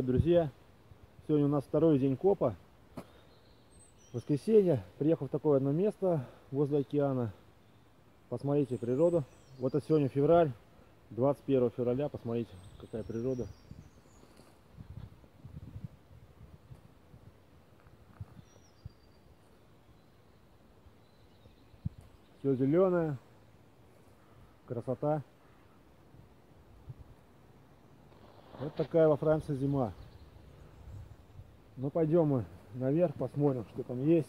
привет, друзья! Сегодня у нас второй день копа. Воскресенье. Приехал в такое одно место возле океана. Посмотрите природу. Вот это сегодня февраль. 21 февраля. Посмотрите, какая природа. Все зеленое. Красота. Вот такая во Франции зима. Ну пойдем мы наверх, посмотрим, что там есть.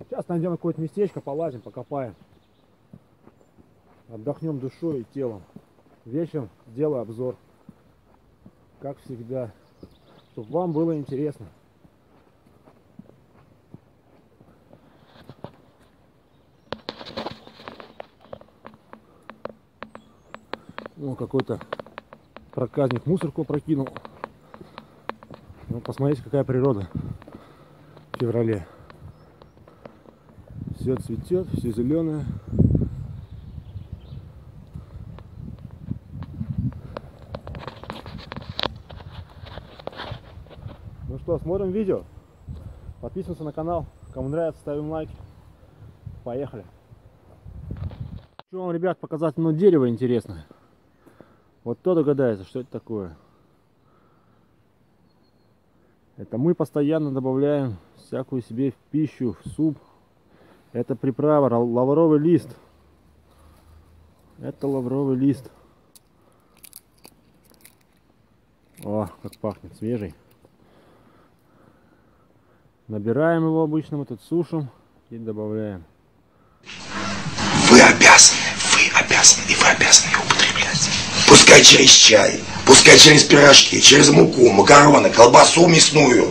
Сейчас найдем какое-то местечко, полазим, покопаем. Отдохнем душой и телом. Вечером сделаю обзор. Как всегда. Чтобы вам было интересно. О, какой-то проказник мусорку прокинул. Ну, посмотрите, какая природа в феврале. Все цветет, все зеленое. Ну что, смотрим видео. Подписываемся на канал. Кому нравится, ставим лайк. Поехали. Хочу вам, ребят, показать одно дерево интересное. Вот кто догадается, что это такое? Это мы постоянно добавляем всякую себе в пищу, в суп. Это приправа, лавровый лист. Это лавровый лист. О, как пахнет, свежий. Набираем его обычно, мы тут сушим и добавляем. Вы обязаны, вы обязаны, и вы обязаны его Пускай через чай, пускай через пирожки, через муку, макароны, колбасу мясную,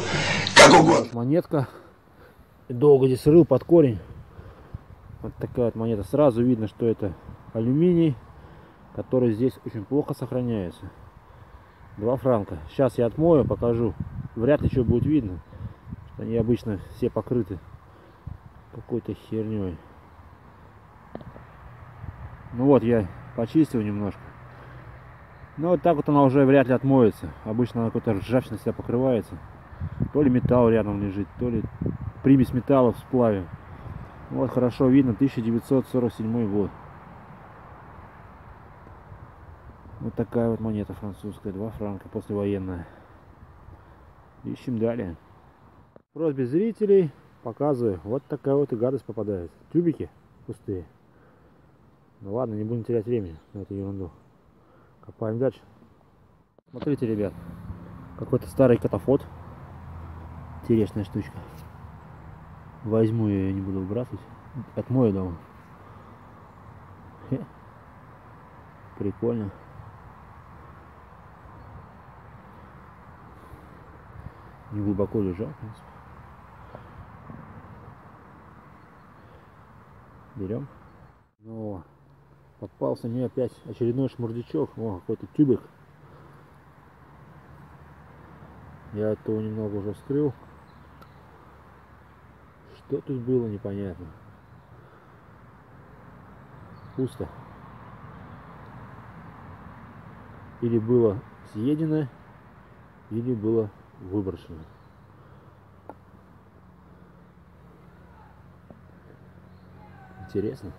как угодно. Монетка. Долго здесь рыл под корень. Вот такая вот монета. Сразу видно, что это алюминий, который здесь очень плохо сохраняется. Два франка. Сейчас я отмою, покажу. Вряд ли что будет видно. Они обычно все покрыты какой-то херней. Ну вот, я почистил немножко. Ну вот так вот она уже вряд ли отмоется. Обычно она какой-то ржавчина себя покрывается. То ли металл рядом лежит, то ли примесь металла в сплаве. Вот хорошо видно, 1947 год. Вот такая вот монета французская, 2 франка, послевоенная. Ищем далее. Просьбе зрителей показываю, вот такая вот и гадость попадает. Тюбики пустые. Ну ладно, не будем терять времени на эту ерунду. Копаем дальше. Смотрите, ребят. Какой-то старый катафот. Интересная штучка. Возьму ее, я не буду выбрасывать. Отмою дома. Прикольно. Не глубоко лежал, в принципе. Берем. Ну, Попался мне опять очередной шмурдячок. О, какой-то тюбик. Я этого немного уже вскрыл. Что тут было, непонятно. Пусто. Или было съедено, или было выброшено. Интересно.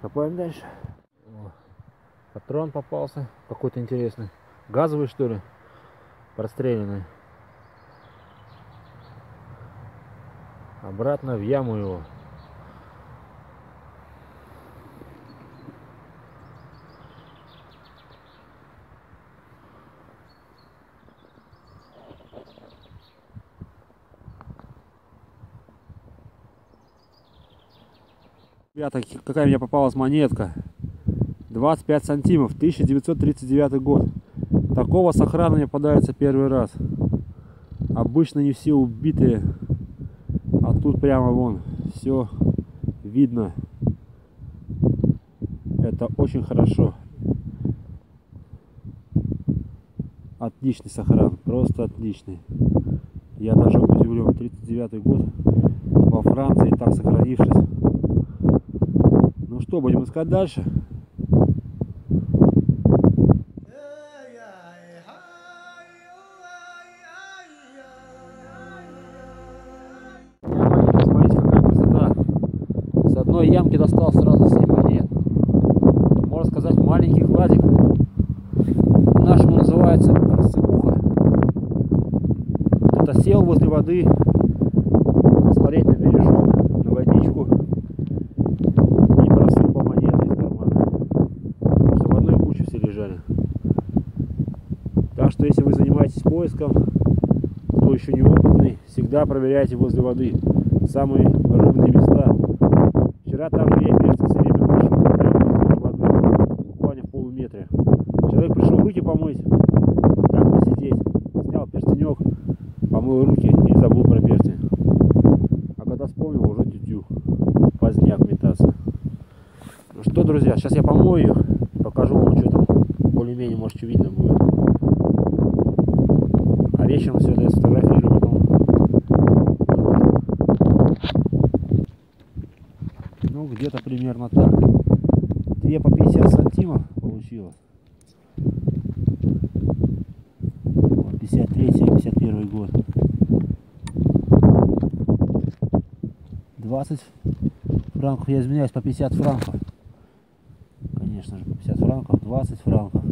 Копаем дальше. О, патрон попался. Какой-то интересный. Газовый что ли? Простреленный. Обратно в яму его. Ребята, какая мне попалась монетка. 25 сантимов, 1939 год. Такого сохрана мне попадается первый раз. Обычно не все убитые. А тут прямо вон все видно. Это очень хорошо. Отличный сохран, просто отличный. Я даже удивлен, 39 год во Франции так сохранившись что будем искать дальше? Смотрите, какая красота. С одной ямки достал сразу 7 монет. Можно сказать, маленький кладик. Нашему называется рассыпуха. Кто-то сел возле воды, поиском, кто еще не опытный, всегда проверяйте возле воды самые рыбные места. Вчера также я перстень серебряный нашел прямо возле воды, буквально в полуметре. Человек пришел руки помыть, так посидеть, снял перстенек, помыл руки и забыл про перстень. А когда вспомнил, уже тютю, поздняк метаться. Ну что, друзья, сейчас я помою их покажу вам, что там более-менее, может, что видно будет. Вечером все это сфотографирую, потом Ну, где-то примерно так. Две по 50 сантимов получилось. Вот, 53-51 год. 20 франков, я изменяюсь, по 50 франков. Конечно же, по 50 франков, 20 франков.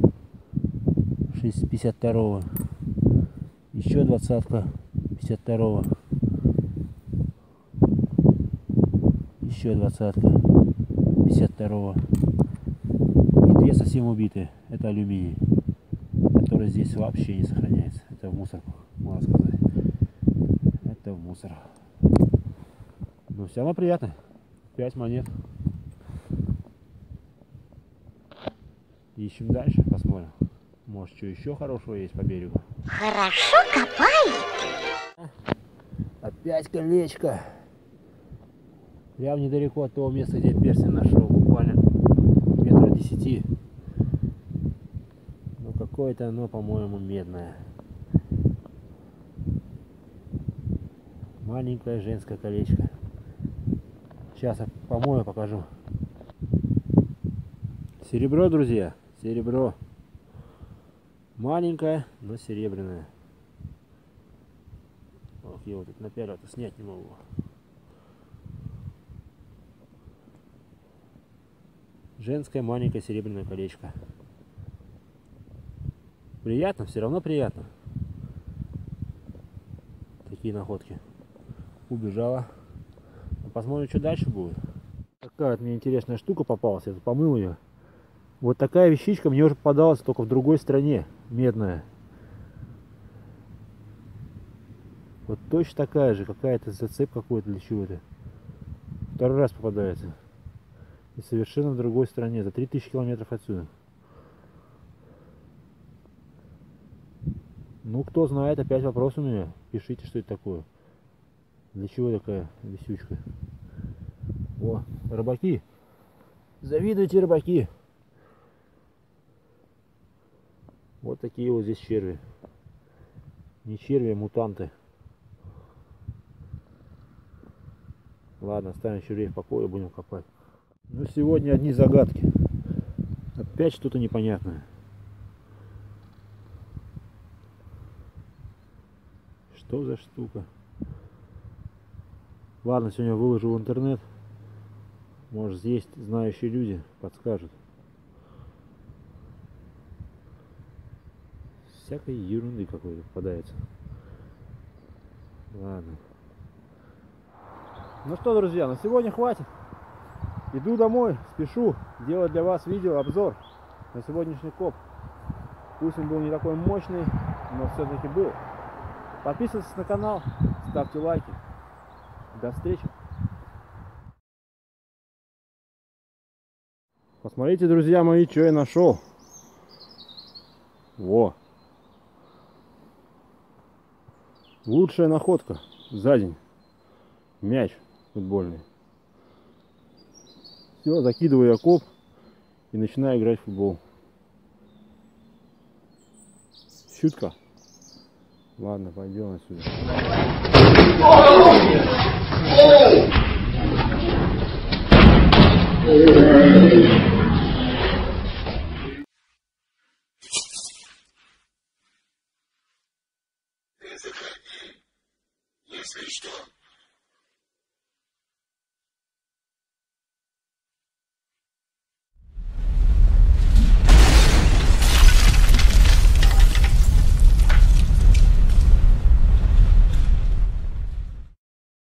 6, 52 Еще двадцатка 52 еще двадцатка 52 и две совсем убитые это алюминий который здесь вообще не сохраняется. Это в мусорку можно сказать. Это в мусор. Но все равно приятно. 5 монет. Ищем дальше посмотрим. Может что еще хорошего есть по берегу Хорошо копает. опять колечко Прям недалеко от того места, где я нашел, буквально метра десяти. Ну какое-то оно, по-моему, медное. Маленькое женское колечко. Сейчас я помою, покажу. Серебро, друзья, серебро. Маленькое, но серебряное. Ох, я вот тут напялил-то снять не могу. Женское маленькое серебряное колечко. Приятно, все равно приятно. Такие находки. Убежала. Ну, посмотрим, что дальше будет. Такая вот мне интересная штука попалась. Я помыл ее. Вот такая вещичка мне уже попадалась только в другой стране. Медная. Вот точно такая же. Какая-то зацеп какой-то для чего-то. Второй раз попадается. И совершенно в другой стране, за 3000 километров отсюда. Ну, кто знает, опять вопрос у меня. Пишите, что это такое. Для чего такая висючка. О, рыбаки. Завидуйте, рыбаки. Вот такие вот здесь черви. Не черви, а мутанты. Ладно, оставим червей в покое, будем копать. Ну, сегодня одни загадки. Опять что-то непонятное. Что за штука? Ладно, сегодня выложу в интернет. Может, есть знающие люди, подскажут. Всякой ерунды какой-то попадается. Ладно. Ну что, друзья, на сегодня хватит. Иду домой, спешу делать для вас видео обзор на сегодняшний коп. Пусть он был не такой мощный, но все-таки был. Подписывайтесь на канал, ставьте лайки. До встречи. Посмотрите, друзья мои, что я нашел. Во. Лучшая находка за день. Мяч футбольный. Все, закидываю окоп и начинаю играть в футбол. Шутка. Ладно, пойдем отсюда. Если что,